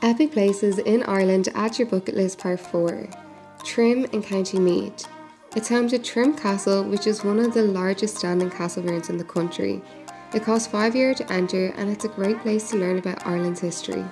Epic Places in Ireland add your bucket list part 4. Trim in County Meath. It's home to Trim Castle, which is one of the largest standing castle ruins in the country. It costs 5 euro to enter and it's a great place to learn about Ireland's history.